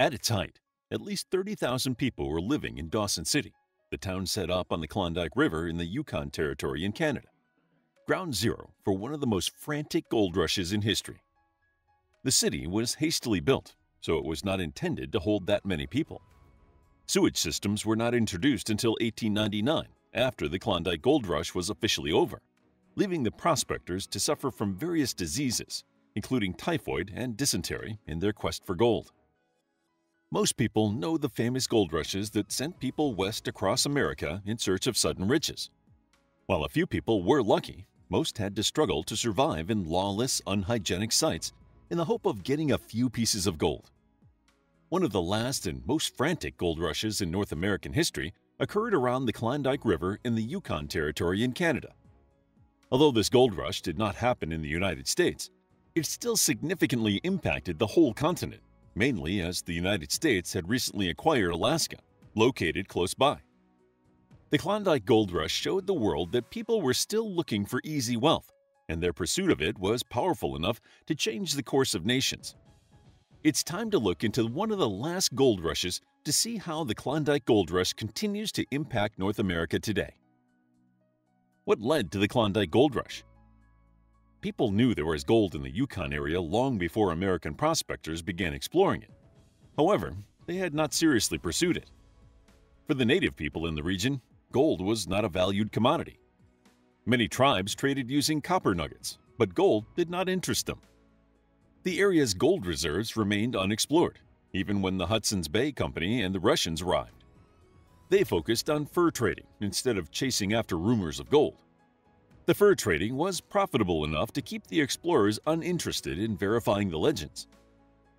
At its height, at least 30,000 people were living in Dawson City, the town set up on the Klondike River in the Yukon Territory in Canada. Ground zero for one of the most frantic gold rushes in history. The city was hastily built, so it was not intended to hold that many people. Sewage systems were not introduced until 1899, after the Klondike Gold Rush was officially over, leaving the prospectors to suffer from various diseases, including typhoid and dysentery, in their quest for gold. Most people know the famous gold rushes that sent people west across America in search of sudden riches. While a few people were lucky, most had to struggle to survive in lawless, unhygienic sites in the hope of getting a few pieces of gold. One of the last and most frantic gold rushes in North American history occurred around the Klondike River in the Yukon Territory in Canada. Although this gold rush did not happen in the United States, it still significantly impacted the whole continent mainly as the United States had recently acquired Alaska, located close by. The Klondike Gold Rush showed the world that people were still looking for easy wealth, and their pursuit of it was powerful enough to change the course of nations. It's time to look into one of the last gold rushes to see how the Klondike Gold Rush continues to impact North America today. What led to the Klondike Gold Rush? People knew there was gold in the Yukon area long before American prospectors began exploring it. However, they had not seriously pursued it. For the native people in the region, gold was not a valued commodity. Many tribes traded using copper nuggets, but gold did not interest them. The area's gold reserves remained unexplored, even when the Hudson's Bay Company and the Russians arrived. They focused on fur trading instead of chasing after rumors of gold. The fur trading was profitable enough to keep the explorers uninterested in verifying the legends.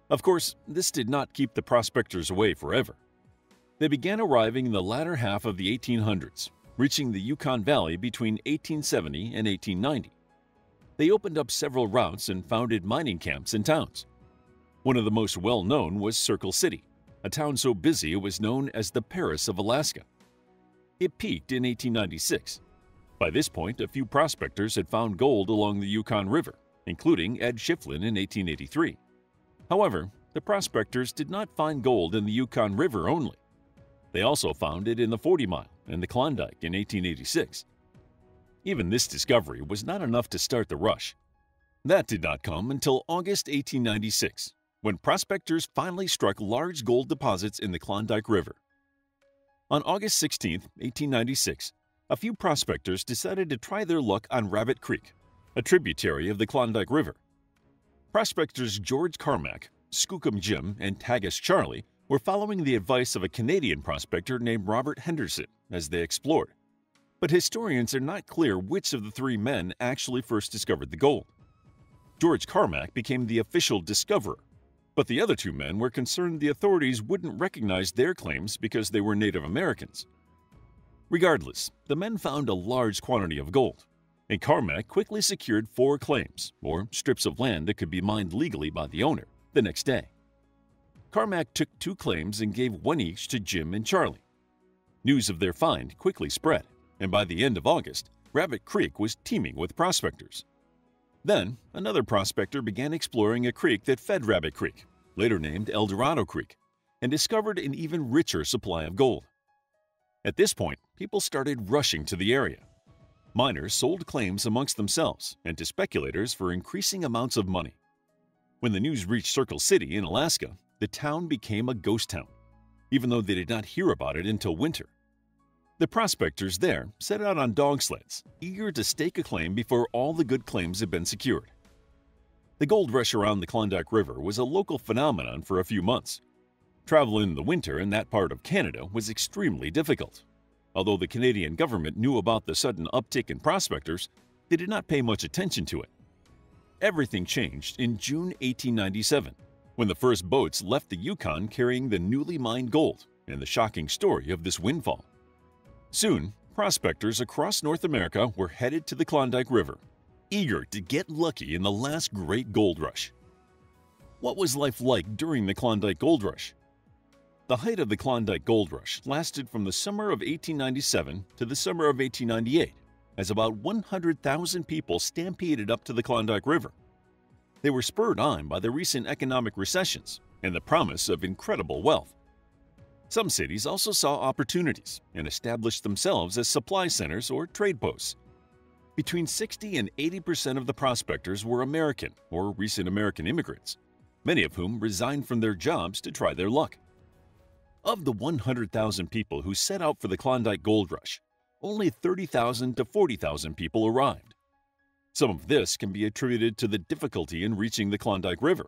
Of course, this did not keep the prospectors away forever. They began arriving in the latter half of the 1800s, reaching the Yukon Valley between 1870 and 1890. They opened up several routes and founded mining camps and towns. One of the most well known was Circle City, a town so busy it was known as the Paris of Alaska. It peaked in 1896 by this point, a few prospectors had found gold along the Yukon River, including Ed Schieffelin in 1883. However, the prospectors did not find gold in the Yukon River only. They also found it in the 40 Mile and the Klondike in 1886. Even this discovery was not enough to start the rush. That did not come until August 1896, when prospectors finally struck large gold deposits in the Klondike River. On August 16, 1896, a few prospectors decided to try their luck on Rabbit Creek, a tributary of the Klondike River. Prospectors George Carmack, Skookum Jim, and Tagish Charlie were following the advice of a Canadian prospector named Robert Henderson as they explored. But historians are not clear which of the three men actually first discovered the gold. George Carmack became the official discoverer, but the other two men were concerned the authorities wouldn't recognize their claims because they were Native Americans. Regardless, the men found a large quantity of gold, and Carmack quickly secured four claims, or strips of land that could be mined legally by the owner, the next day. Carmack took two claims and gave one each to Jim and Charlie. News of their find quickly spread, and by the end of August, Rabbit Creek was teeming with prospectors. Then, another prospector began exploring a creek that fed Rabbit Creek, later named Eldorado Creek, and discovered an even richer supply of gold. At this point, people started rushing to the area. Miners sold claims amongst themselves and to speculators for increasing amounts of money. When the news reached Circle City in Alaska, the town became a ghost town, even though they did not hear about it until winter. The prospectors there set out on dog sleds, eager to stake a claim before all the good claims had been secured. The gold rush around the Klondike River was a local phenomenon for a few months, Travel in the winter in that part of Canada was extremely difficult. Although the Canadian government knew about the sudden uptick in prospectors, they did not pay much attention to it. Everything changed in June 1897, when the first boats left the Yukon carrying the newly mined gold and the shocking story of this windfall. Soon, prospectors across North America were headed to the Klondike River, eager to get lucky in the last great gold rush. What was life like during the Klondike Gold Rush? The height of the Klondike Gold Rush lasted from the summer of 1897 to the summer of 1898, as about 100,000 people stampeded up to the Klondike River. They were spurred on by the recent economic recessions, and the promise of incredible wealth. Some cities also saw opportunities and established themselves as supply centers or trade posts. Between 60 and 80 percent of the prospectors were American or recent American immigrants, many of whom resigned from their jobs to try their luck. Of the 100,000 people who set out for the Klondike Gold Rush, only 30,000 to 40,000 people arrived. Some of this can be attributed to the difficulty in reaching the Klondike River.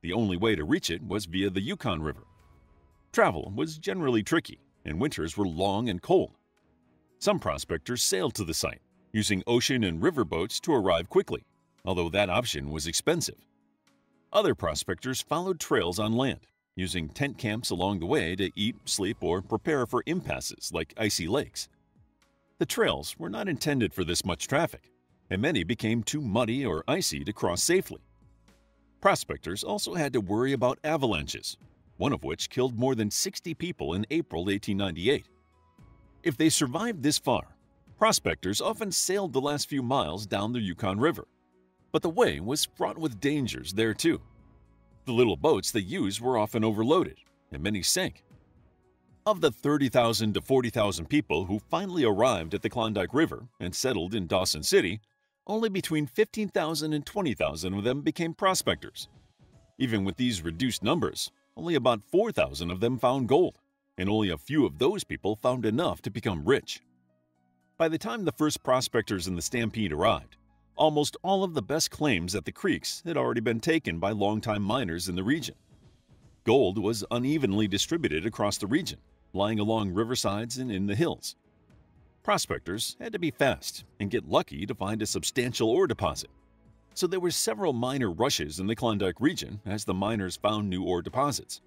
The only way to reach it was via the Yukon River. Travel was generally tricky, and winters were long and cold. Some prospectors sailed to the site, using ocean and river boats to arrive quickly, although that option was expensive. Other prospectors followed trails on land, using tent camps along the way to eat, sleep, or prepare for impasses like icy lakes. The trails were not intended for this much traffic, and many became too muddy or icy to cross safely. Prospectors also had to worry about avalanches, one of which killed more than 60 people in April 1898. If they survived this far, prospectors often sailed the last few miles down the Yukon River. But the way was fraught with dangers there too. The little boats they used were often overloaded, and many sank. Of the 30,000 to 40,000 people who finally arrived at the Klondike River and settled in Dawson City, only between 15,000 and 20,000 of them became prospectors. Even with these reduced numbers, only about 4,000 of them found gold, and only a few of those people found enough to become rich. By the time the first prospectors in the Stampede arrived, almost all of the best claims at the creeks had already been taken by longtime miners in the region. Gold was unevenly distributed across the region, lying along riversides and in the hills. Prospectors had to be fast and get lucky to find a substantial ore deposit so there were several minor rushes in the Klondike region as the miners found new ore deposits.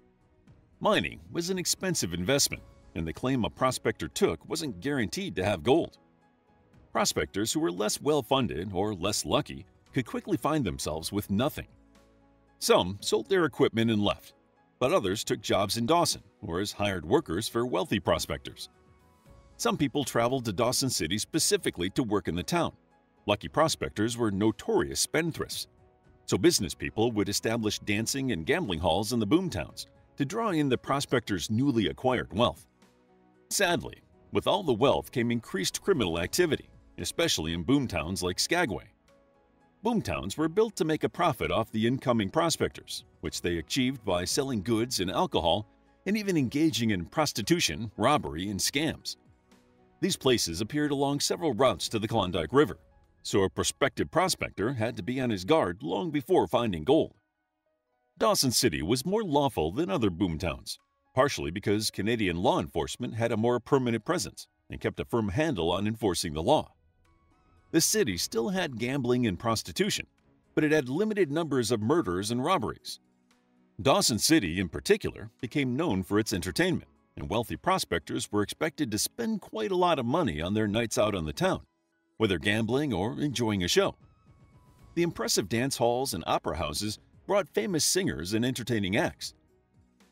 Mining was an expensive investment, and the claim a prospector took wasn't guaranteed to have gold. Prospectors who were less well-funded or less lucky could quickly find themselves with nothing. Some sold their equipment and left, but others took jobs in Dawson or as hired workers for wealthy prospectors. Some people traveled to Dawson City specifically to work in the town, Lucky prospectors were notorious spendthrifts, so business people would establish dancing and gambling halls in the boomtowns to draw in the prospectors' newly acquired wealth. Sadly, with all the wealth came increased criminal activity, especially in boomtowns like Skagway. Boomtowns were built to make a profit off the incoming prospectors, which they achieved by selling goods and alcohol and even engaging in prostitution, robbery, and scams. These places appeared along several routes to the Klondike River, so a prospective prospector had to be on his guard long before finding gold. Dawson City was more lawful than other boomtowns, partially because Canadian law enforcement had a more permanent presence and kept a firm handle on enforcing the law. The city still had gambling and prostitution, but it had limited numbers of murders and robberies. Dawson City, in particular, became known for its entertainment, and wealthy prospectors were expected to spend quite a lot of money on their nights out on the town whether gambling or enjoying a show. The impressive dance halls and opera houses brought famous singers and entertaining acts.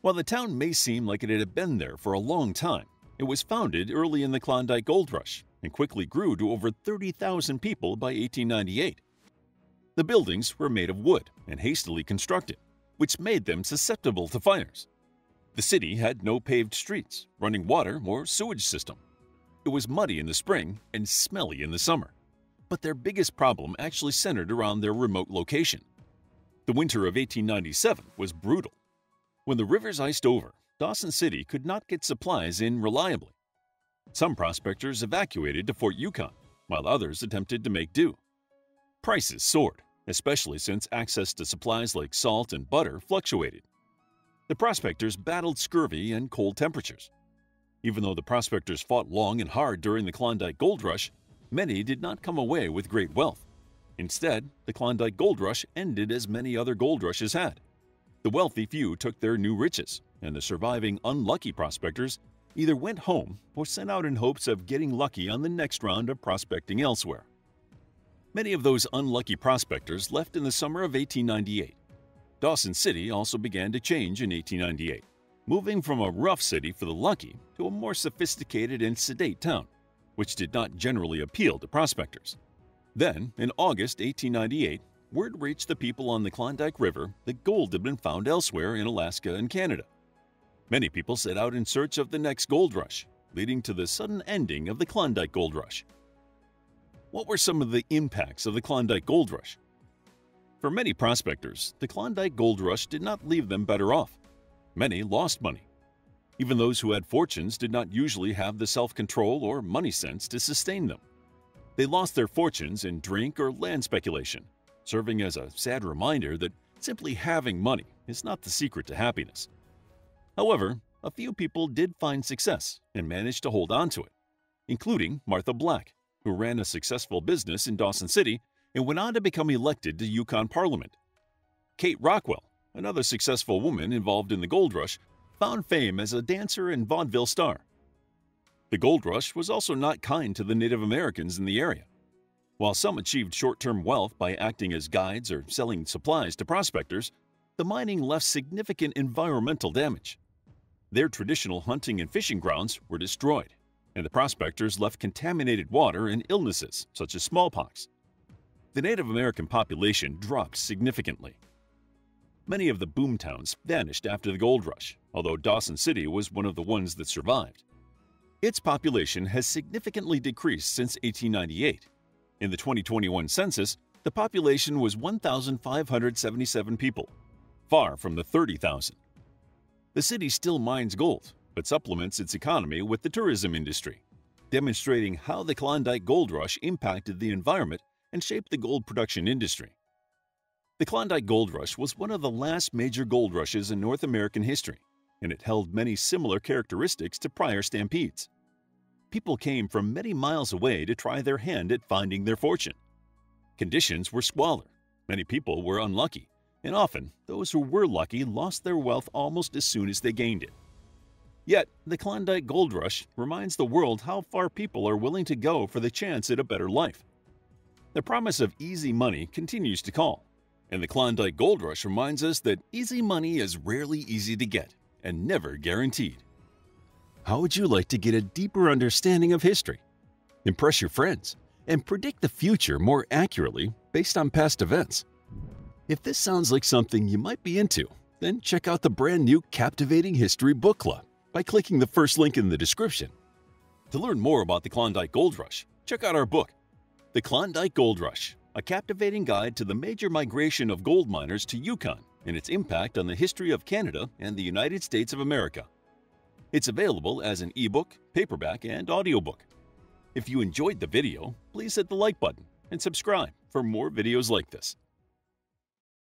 While the town may seem like it had been there for a long time, it was founded early in the Klondike Gold Rush and quickly grew to over 30,000 people by 1898. The buildings were made of wood and hastily constructed, which made them susceptible to fires. The city had no paved streets, running water, or sewage system. It was muddy in the spring and smelly in the summer. But their biggest problem actually centered around their remote location. The winter of 1897 was brutal. When the rivers iced over, Dawson City could not get supplies in reliably. Some prospectors evacuated to Fort Yukon, while others attempted to make do. Prices soared, especially since access to supplies like salt and butter fluctuated. The prospectors battled scurvy and cold temperatures. Even though the prospectors fought long and hard during the Klondike Gold Rush, many did not come away with great wealth. Instead, the Klondike Gold Rush ended as many other gold rushes had. The wealthy few took their new riches, and the surviving unlucky prospectors either went home or sent out in hopes of getting lucky on the next round of prospecting elsewhere. Many of those unlucky prospectors left in the summer of 1898. Dawson City also began to change in 1898 moving from a rough city for the lucky to a more sophisticated and sedate town, which did not generally appeal to prospectors. Then, in August 1898, word reached the people on the Klondike River that gold had been found elsewhere in Alaska and Canada. Many people set out in search of the next gold rush, leading to the sudden ending of the Klondike Gold Rush. What were some of the impacts of the Klondike Gold Rush? For many prospectors, the Klondike Gold Rush did not leave them better off. Many lost money. Even those who had fortunes did not usually have the self control or money sense to sustain them. They lost their fortunes in drink or land speculation, serving as a sad reminder that simply having money is not the secret to happiness. However, a few people did find success and managed to hold on to it, including Martha Black, who ran a successful business in Dawson City and went on to become elected to Yukon Parliament. Kate Rockwell, another successful woman involved in the gold rush, found fame as a dancer and vaudeville star. The gold rush was also not kind to the Native Americans in the area. While some achieved short term wealth by acting as guides or selling supplies to prospectors, the mining left significant environmental damage. Their traditional hunting and fishing grounds were destroyed, and the prospectors left contaminated water and illnesses such as smallpox. The Native American population dropped significantly. Many of the boomtowns vanished after the gold rush, although Dawson City was one of the ones that survived. Its population has significantly decreased since 1898. In the 2021 census, the population was 1,577 people, far from the 30,000. The city still mines gold, but supplements its economy with the tourism industry, demonstrating how the Klondike Gold Rush impacted the environment and shaped the gold production industry. The Klondike Gold Rush was one of the last major gold rushes in North American history, and it held many similar characteristics to prior stampedes. People came from many miles away to try their hand at finding their fortune. Conditions were squalor, many people were unlucky, and often those who were lucky lost their wealth almost as soon as they gained it. Yet, the Klondike Gold Rush reminds the world how far people are willing to go for the chance at a better life. The promise of easy money continues to call, and the Klondike Gold Rush reminds us that easy money is rarely easy to get and never guaranteed. How would you like to get a deeper understanding of history, impress your friends, and predict the future more accurately based on past events? If this sounds like something you might be into, then check out the brand new Captivating History Book Club by clicking the first link in the description. To learn more about the Klondike Gold Rush, check out our book, The Klondike Gold Rush a captivating guide to the major migration of gold miners to Yukon and its impact on the history of Canada and the United States of America. It's available as an ebook, paperback, and audiobook. If you enjoyed the video, please hit the like button and subscribe for more videos like this.